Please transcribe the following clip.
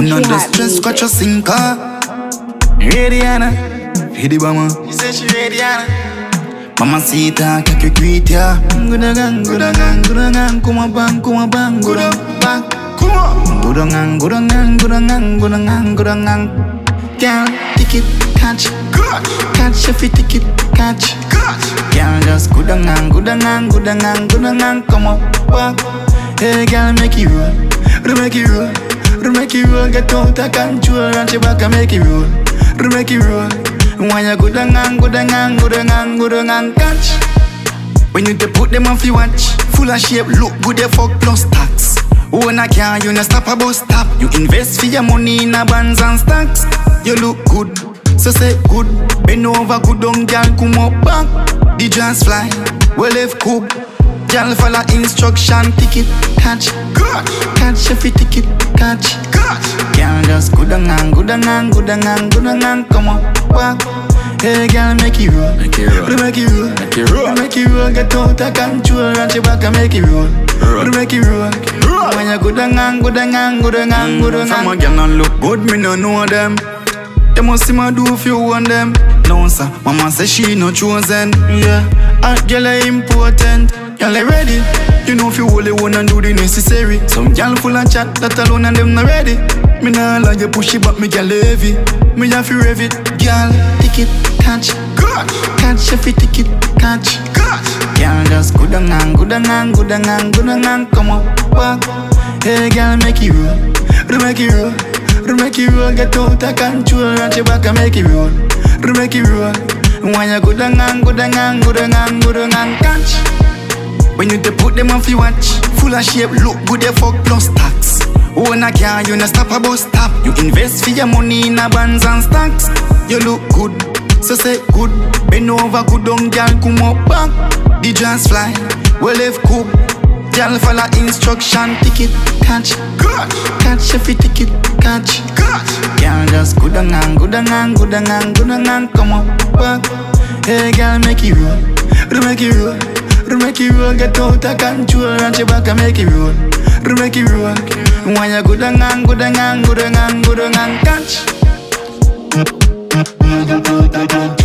Couldn't just stress, scratch your sinker. Radiana, Hidi Bama. She said she Radiana. Mama Sita, kake greet ya. Gudangang, gudangang, gudangang, kuma bang, kuma bang, gudang bang, kuma. Gudangang, gudangang, gudangang, gudangang, gudangang. Girl, ticket, catch, catch if you ticket, catch, Girl, just gudangang, gudangang, gudangang, gudangang, come on, walk. Hey, girl, make it roll, do make it roll, do make it roll, get out of control, and she back and make it roll, do make it roll. When you gudangang, gudangang, gudangang, gudangang, catch. When you dey put them off you watch Full of shape, look good they fuck plus tax. Own a car, you no stop a bus stop. You invest for your money in a bonds and stocks. You look good, so say good. Bend over, good on girl, come up back. The jazz fly, well if cook Girl follow instruction, ticket, catch Catch if you ticket, catch catch. Girl just good on gang, good on gang, good on gang, good on gang, come on, back Hey girl, make it roll, Make it roll. make it roll, Make it roll. make it roll, get out of control and she back and make it roll, Roll. make it roll. roll. When you good and gang, good and gang, good and good and Some a girl not look good, me no know them. They must see my do if you want them. No sir, mama say she no chosen. Yeah, a girl are important. Are ready. You know if you only wanna do the necessary. Some girl full of chat, that alone and them not ready. Me nah like you push it, but me girl heavy. Me have to rev it. Girl, ticket, catch, catch catch if you ticket, catch. catch. Girl just good and gang, good and gang, good and gang, good and. Come on, walk. Hey girl, make it roll, do make it roll. Do make it roll, get out of control And she back and make it roll Do make it roll When you good and gang, good and gang, good and gang, good and Catch When you dey put them off you watch Full of shape, look good, they fuck plus tax. Own a car, you no stop a bus stop. You invest for your money in a bonds and stocks. You look good, so say good. Bend over, good on girl, come up back. The jazz fly, well if cook. Girl follow instruction, ticket, catch. Catch. If you ticket, catch. Catch. Girl just good and gang, good and gang, good and gang, good and Come on, back. Hey girl, make it roll make it roll make it roll, get out of control And she back and make it roll. Make it roll When you good and gang, good and gang, good and gang, good and gang Catch. Good,